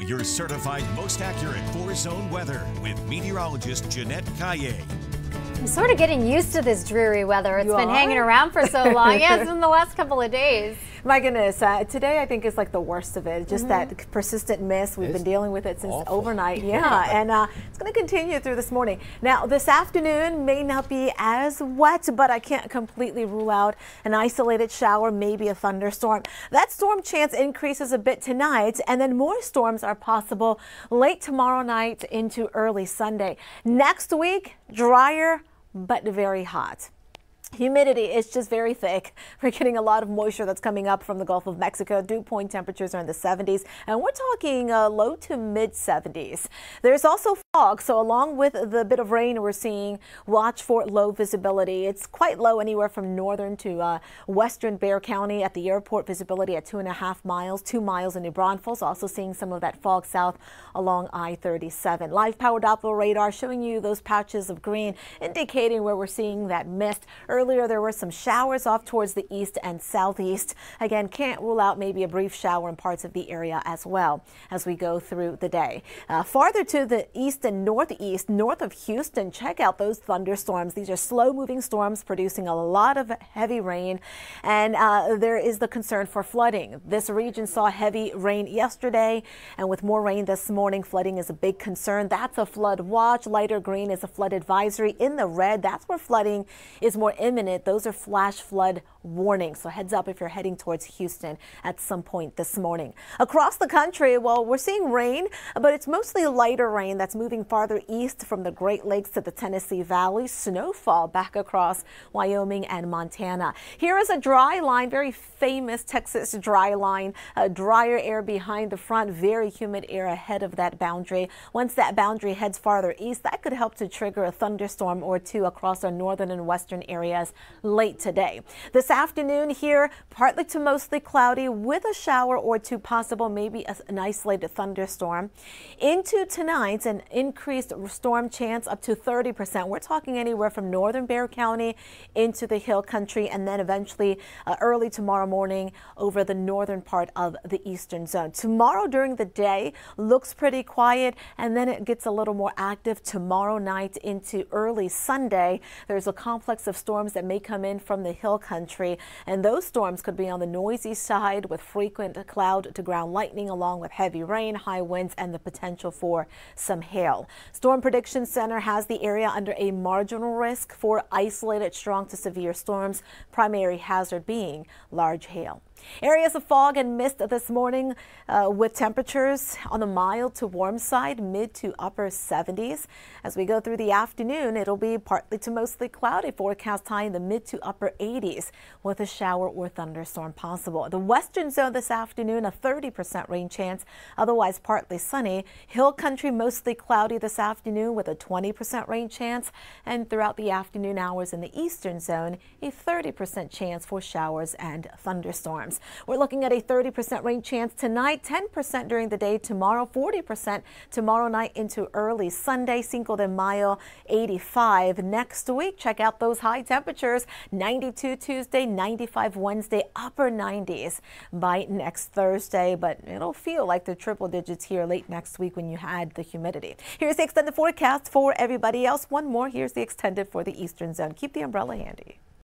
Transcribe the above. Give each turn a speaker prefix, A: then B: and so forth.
A: Your certified most accurate four zone weather with meteorologist Jeanette Calle.
B: I'm sort of getting used to this dreary weather. It's
C: You
B: been
C: are?
B: hanging around for so long. yes, in the last couple of days.
C: My goodness, uh, today I think is like the worst of it. Just that persistent mist. We've
D: It's
C: been dealing with it since
D: awful.
C: overnight. Yeah, and uh, it's going to continue through this morning. Now, this afternoon may not be as wet, but I can't completely rule out an isolated shower, maybe a thunderstorm. That storm chance increases a bit tonight, and then more storms are possible late tomorrow night into early Sunday. Next week, drier but very hot. Humidity is just very thick. We're getting a lot of moisture that's coming up from the Gulf of Mexico. Dew point temperatures are in the 70s, and we're talking uh, low to mid 70s. There's also so along with the bit of rain we're seeing, watch for low visibility. It's quite low anywhere from northern to uh, western Bexar County at the airport. Visibility at two and a half miles, two miles in New Braunfels. Also seeing some of that fog south along I-37. Live power Doppler radar showing you those patches of green, indicating where we're seeing that mist. Earlier, there were some showers off towards the east and southeast. Again, can't rule out maybe a brief shower in parts of the area as well as we go through the day. Uh, farther to the east and northeast, north of Houston, check out those thunderstorms. These are slow moving storms producing a lot of heavy rain, and uh, there is the concern for flooding. This region saw heavy rain yesterday, and with more rain this morning, flooding is a big concern. That's a flood watch. Lighter green is a flood advisory. In the red, that's where flooding is more imminent. Those are flash flood warnings. So heads up if you're heading towards Houston at some point this morning. Across the country, well, we're seeing rain, but it's mostly lighter rain that's moving farther east from the Great Lakes to the Tennessee Valley. Snowfall back across Wyoming and Montana. Here is a dry line, very famous Texas dry line. A drier air behind the front, very humid air ahead of that boundary. Once that boundary heads farther east, that could help to trigger a thunderstorm or two across our northern and western areas late today. This afternoon here, partly to mostly cloudy with a shower or two possible, maybe a- an isolated thunderstorm. Into tonight, an increased storm chance up to 30%. We're talking anywhere from northern Bexar County into the hill country and then eventually uh, early tomorrow morning over the northern part of the eastern zone. Tomorrow during the day looks pretty quiet and then it gets a little more active tomorrow night into early Sunday. There's a complex of storms that may come in from the hill country and those storms could be on the noisy side with frequent cloud to ground lightning along with heavy rain, high winds and the potential for some hail. Storm Prediction Center has the area under a marginal risk for isolated strong to severe storms, primary hazard being large hail. Areas of fog and mist this morning uh, with temperatures on the mild to warm side, mid to upper 70s. As we go through the afternoon, it'll be partly to mostly cloudy forecast high in the mid to upper 80s with a shower or thunderstorm possible. The western zone this afternoon, a 30% rain chance, otherwise partly sunny. Hill country mostly cloudy this afternoon with a 20% rain chance. And throughout the afternoon hours in the eastern zone, a 30% chance for showers and thunderstorms. We're looking at a 30% rain chance tonight, 10% during the day tomorrow, 40% tomorrow night into early Sunday, Cinco de Mayo, 85 next week. Check out those high temperatures, 92 Tuesday, 95 Wednesday, upper 90s by next Thursday, but it'll feel like the triple digits here late next week when you had the humidity. Here's the extended forecast for everybody else. One more, here's the extended for the eastern zone. Keep the umbrella handy.